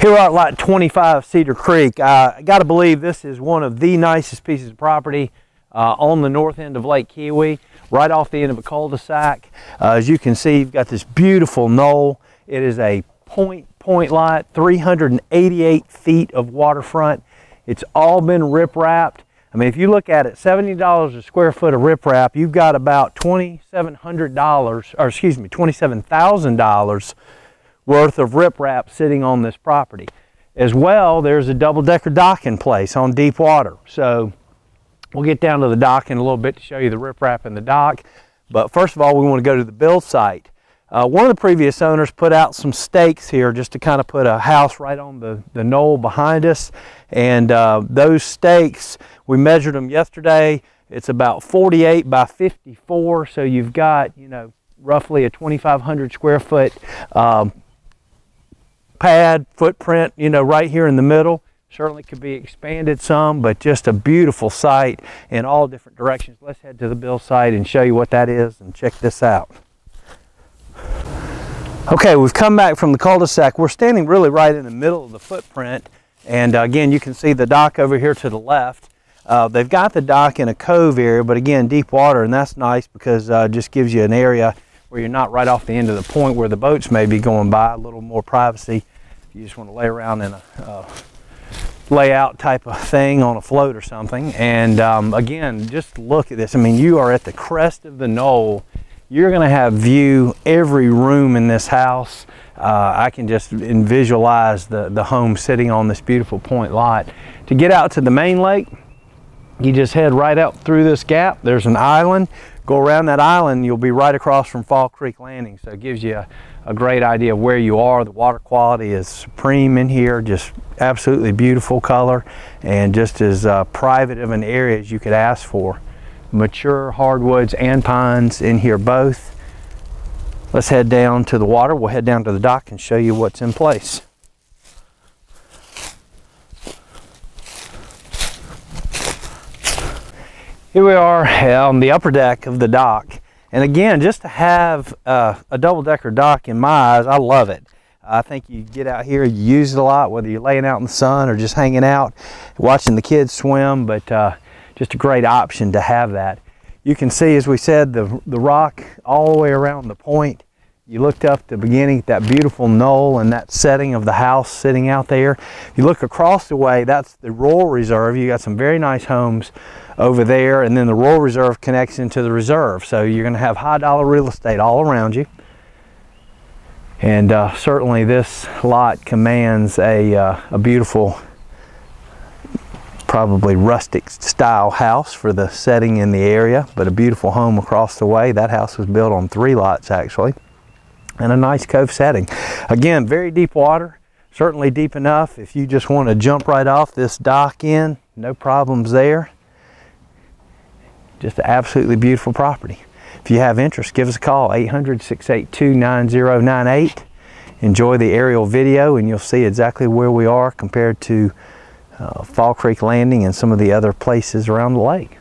Here we're at lot 25 Cedar Creek. Uh, I got to believe this is one of the nicest pieces of property uh, on the north end of Lake Keowee, right off the end of a cul-de-sac. Uh, as you can see, you've got this beautiful knoll. It is a point point lot, 388 feet of waterfront. It's all been rip-rapped. I mean, if you look at it, $70 a square foot of riprap, you've got about $2,700, or excuse me, $27,000 worth of riprap sitting on this property. As well, there's a double-decker dock in place on deep water. So we'll get down to the dock in a little bit to show you the riprap in the dock. But first of all, we want to go to the build site. Uh, one of the previous owners put out some stakes here just to kind of put a house right on the, the knoll behind us. And uh, those stakes, we measured them yesterday. It's about 48 by 54. So you've got, you know, roughly a 2,500 square foot um, pad footprint, you know, right here in the middle. Certainly could be expanded some, but just a beautiful site in all different directions. Let's head to the Bill site and show you what that is and check this out. Okay, we've come back from the cul-de-sac. We're standing really right in the middle of the footprint. And uh, again, you can see the dock over here to the left. Uh, they've got the dock in a cove area, but again, deep water, and that's nice because uh, just gives you an area where you're not right off the end of the point where the boats may be going by, a little more privacy. You just want to lay around in a uh, layout type of thing on a float or something. And um, again, just look at this. I mean, you are at the crest of the knoll. You're going to have view every room in this house. Uh, I can just visualize the, the home sitting on this beautiful point lot. To get out to the main lake, you just head right out through this gap. There's an island. Go around that island, you'll be right across from Fall Creek Landing. So it gives you a, a great idea of where you are. The water quality is supreme in here, just absolutely beautiful color and just as uh, private of an area as you could ask for. Mature hardwoods and pines in here both. Let's head down to the water. We'll head down to the dock and show you what's in place. Here we are on the upper deck of the dock. And again, just to have uh, a double-decker dock in my eyes, I love it. I think you get out here, you use it a lot, whether you're laying out in the sun or just hanging out, watching the kids swim, but uh, just a great option to have that. You can see, as we said, the, the rock all the way around the point. You looked up the beginning, that beautiful knoll and that setting of the house sitting out there. You look across the way, that's the Royal Reserve. You got some very nice homes over there, and then the Royal Reserve connects into the reserve. So you're going to have high dollar real estate all around you. And uh, certainly this lot commands a, uh, a beautiful, probably rustic style house for the setting in the area, but a beautiful home across the way. That house was built on three lots actually and a nice cove setting. Again, very deep water, certainly deep enough if you just want to jump right off this dock in, no problems there. Just an absolutely beautiful property. If you have interest, give us a call, 800-682-9098. Enjoy the aerial video and you'll see exactly where we are compared to uh, Fall Creek Landing and some of the other places around the lake.